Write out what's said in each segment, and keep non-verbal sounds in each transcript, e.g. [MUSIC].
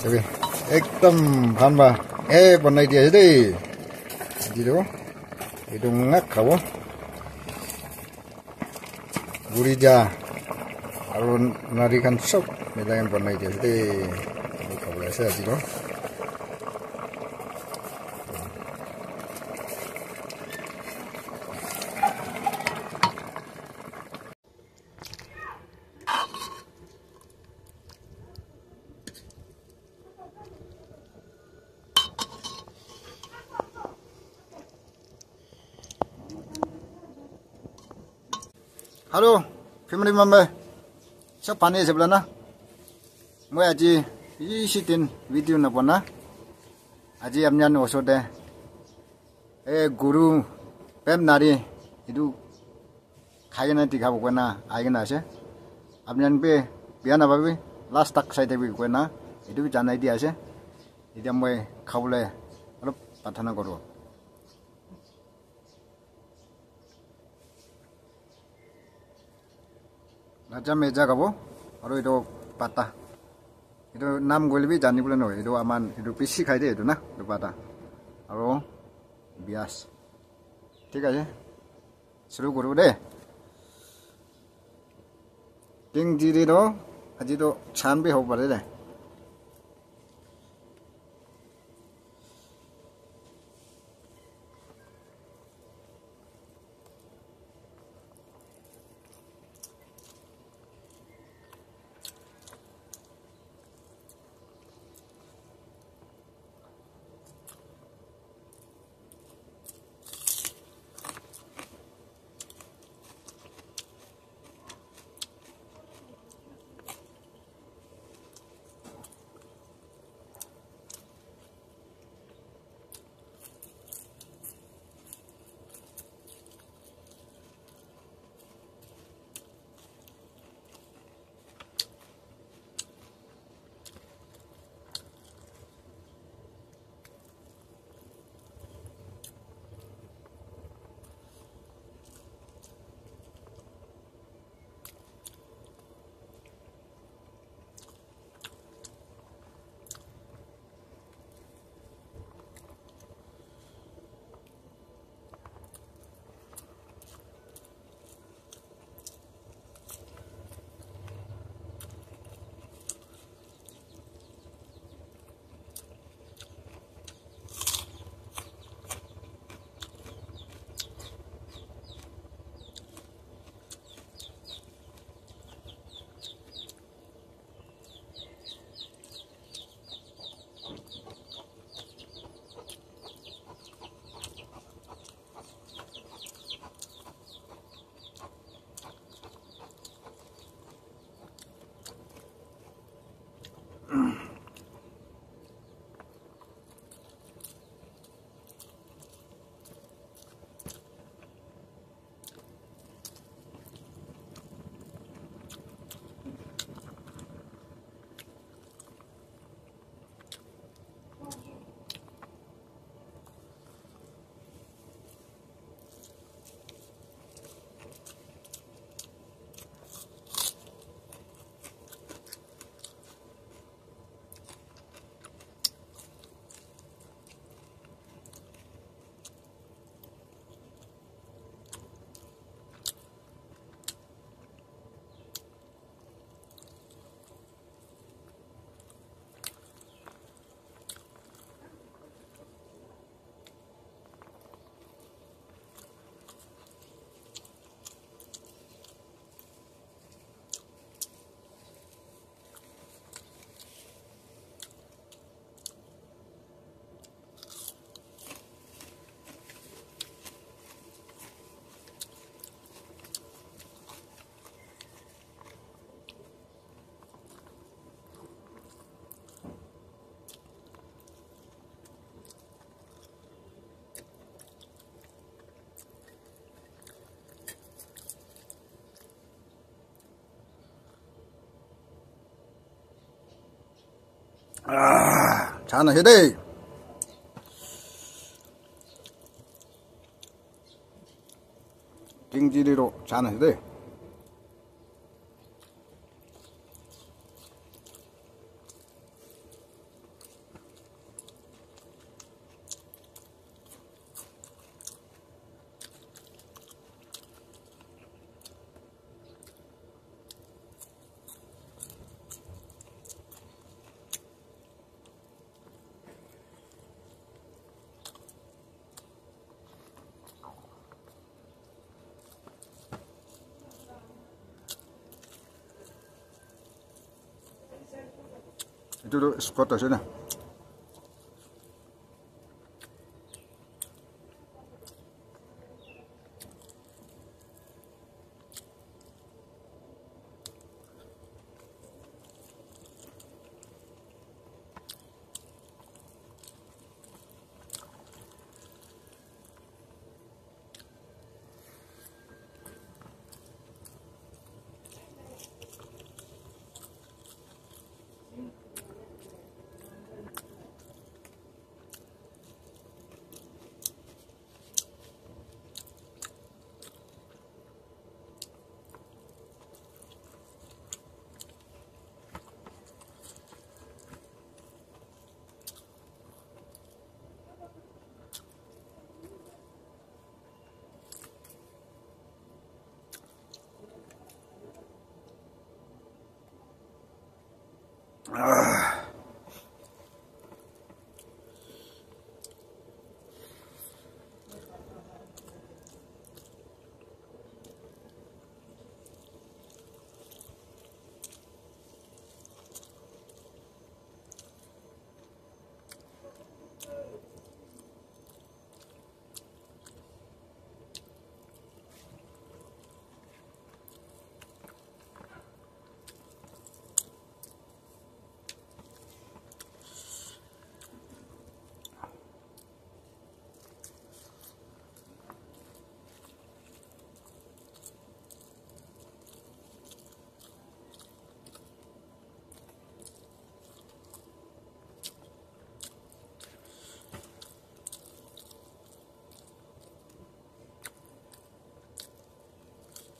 चलिए एकदम खानबा ए बनाइदियो है देई दिदो itu ngak kau gurija alun narikan sok medangan panai jadi kau biasa sih Hello, family member. So funny, sebelah na. Mau aji isi tin video na pun na. Aji amnya no so deh. Eh guru pem nari itu kaya nanti kau kau na aja na sih. Amnya pe biar na babi last tak saya tapi kau na itu bicara idea sih. Idea mau kau le. Alup patah na koru. নাজা মেজা গাব আৰু এইটো পাতা এইটো নাম গ'লে জানিবলৈ নহয় এইটো আমাৰ এইটো পিচি খাই দেই এইটো না এইটো পাতা আৰু বিয়াজ ঠিক আছে চুৰু কৰোঁ দেই টিং জিৰিটো আজিতো চান বি হ'ব পাৰে দেই 아, 자나 해대. 띵지리로 자나 해대. duduk tuh spot aja Ugh.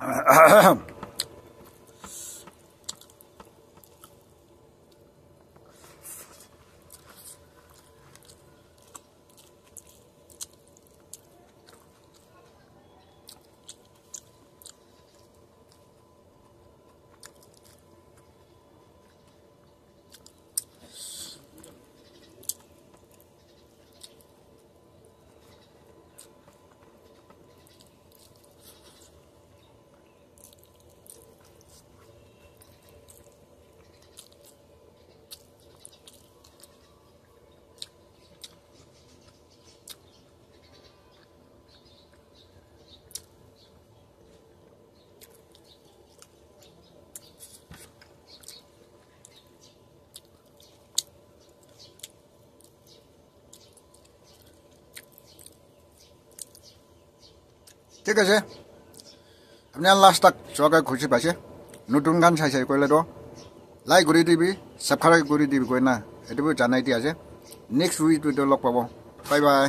Ahem. [COUGHS] ঠিক আছে? আপুনি লাষ্ট তাক চৰকাৰে খুচি পাইছে। নতুন গান চাইছে কৰিলেতো লাইক কৰি দিবি ছাবস্ক্ৰাইব কৰি দিবি কৈ না। এইটো জানাই দিয়া আছে নেক্সট উইকটো লগ পাব। Bye bye